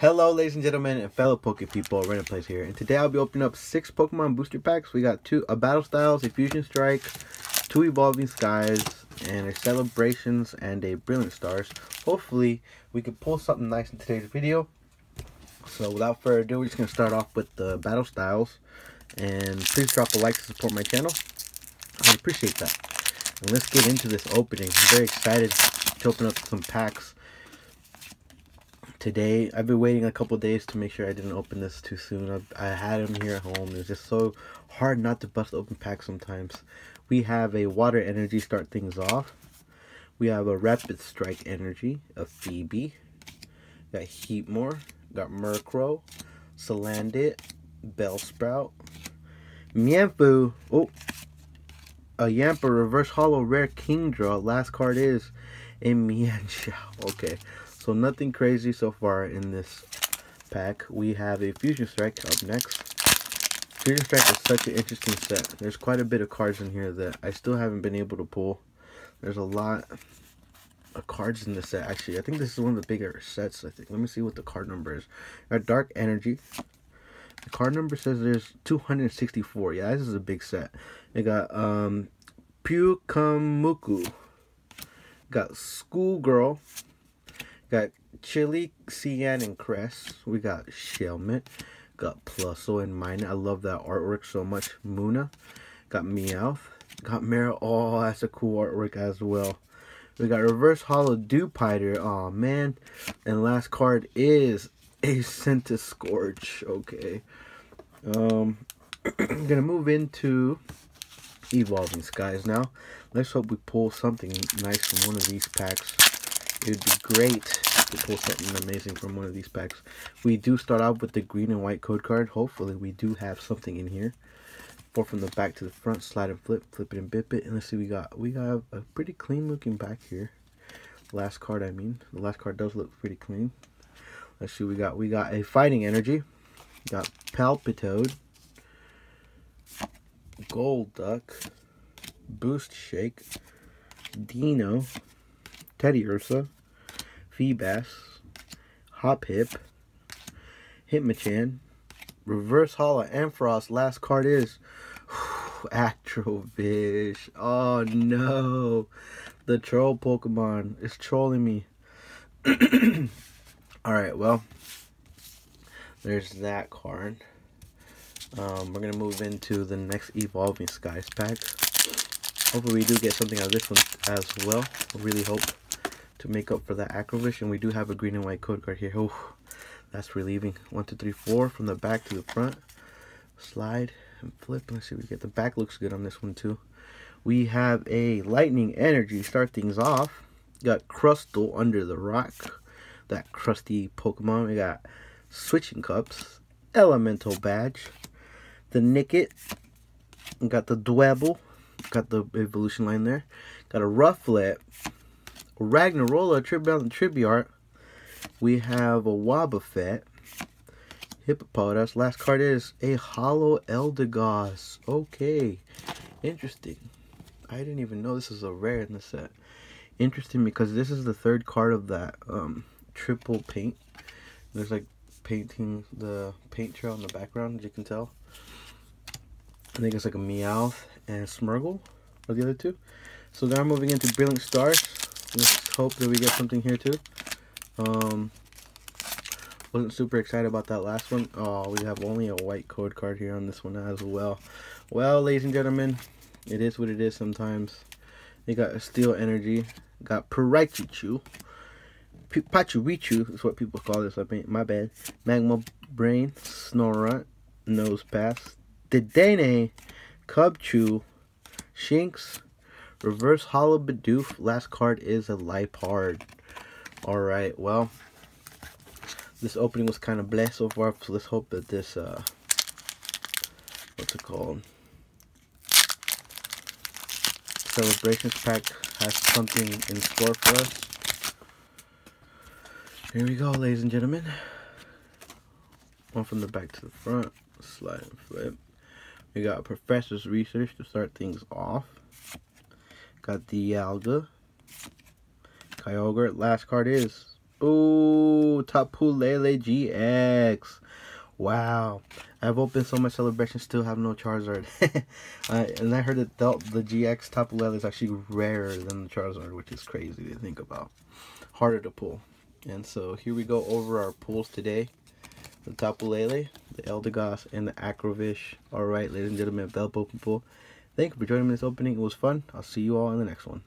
Hello, ladies and gentlemen, and fellow Poke people. Reyney Plays here, and today I'll be opening up six Pokemon booster packs. We got two, a Battle Styles, a Fusion Strike, two Evolving Skies, and a Celebrations and a Brilliant Stars. Hopefully, we can pull something nice in today's video. So, without further ado, we're just gonna start off with the Battle Styles, and please drop a like to support my channel. I appreciate that. And let's get into this opening. I'm very excited to open up some packs today. I've been waiting a couple days to make sure I didn't open this too soon. I, I had them here at home. It's just so hard not to bust open packs sometimes. We have a Water Energy start things off. We have a Rapid Strike Energy, a Phoebe. Got Heatmor, got Murkrow, Salandit, Bellsprout, Mienfoo. Oh, a Yamper Reverse Holo Rare Kingdra. Last card is a Mienshao. Okay, so nothing crazy so far in this pack. We have a Fusion Strike up next. Fusion Strike is such an interesting set. There's quite a bit of cards in here that I still haven't been able to pull. There's a lot of cards in this set actually. I think this is one of the bigger sets, I think. Let me see what the card number is. Got Dark Energy. The card number says there's 264. Yeah, this is a big set. They got um Pyukumuku. Got Schoolgirl. Got Chili, Cilan, and Cress. We got Shelmet. Got Plusle and Mine. I love that artwork so much. Minun. Got Meowth. Got Mara. Oh, that's a cool artwork as well. We got Reverse Holo Dewpider. Oh, man. And last card is a Centiskorch. Okay. Um, I'm going to move into Evolving Skies now. Let's hope we pull something nice from one of these packs. It would be great to pull something amazing from one of these packs. We do start out with the green and white code card. Hopefully we do have something in here. Four from the back to the front, slide and flip, flip it and bip it. And let's see, we got we got a pretty clean looking back here. Last card, I mean. The last card does look pretty clean. Let's see, we got we got a fighting energy. We got Palpitoad. Golduck. Boost Shake. Dino. Teddiursa, Feebas, Hoppip, Hitmonchan, Reverse Holo, Ampharos. Last card is Arctovish. Oh no. The troll Pokemon is trolling me. Alright, well. There's that card. Um, we're going to move into the next Evolving Skies pack. Hopefully we do get something out of this one as well. Really hope to make up for that Arctovish. And we do have a green and white code card here. Oh, that's relieving. One, two, three, four from the back to the front. Slide and flip. Let's see we get the back looks good on this one too. We have a lightning energy. Start things off. Got Crustle under the rock. That crusty Pokemon. We got switching cups. Elemental badge. The Nickit. We got the Dwebble. Got the evolution line there. Got a Rufflet. Ragnarola, Tribute and Tribute. We have a Wobbuffet. Hippopotas. Last card is a Holo Eldegoss. Okay. Interesting. I didn't even know this is a rare in the set. Interesting because this is the third card of that um, triple paint. There's like painting the paint trail in the background, as you can tell. I think it's like a Meowth and Smeargle are the other two. So now moving into Brilliant Stars. Let's hope that we get something here too. Um, wasn't super excited about that last one. Oh, we have only a white code card here on this one as well. Well, ladies and gentlemen, it is what it is sometimes. You got Steel Energy, got Pirachichu, Pachirichu is what people call this, I mean, my bad. Magma Basin, Snorunt, Nosepass, Dedenne, Cubchoo, Shinx, Reverse Holo Bidoof. Last card is a Liepard. Alright, well, this opening was kind of blessed so far, so let's hope that this, uh, what's it called? Celebrations pack has something in store for us. Here we go, ladies and gentlemen. One from the back to the front. Slide and flip. We got Professor's Research to start things off. Got the Alga. Kyogre. Last card is Ooh, Tapu Lele GX. Wow. I've opened so much celebration, still have no Charizard. uh, and I heard that the, the GX Tapu Lele is actually rarer than the Charizard, which is crazy to think about. Harder to pull. And so here we go over our pulls today. The Tapu Lele, the Eldegoss, and the Arctovish. Alright, ladies and gentlemen, Bell Poke Pull. Thank you for joining me in this opening. It was fun. I'll see you all in the next one.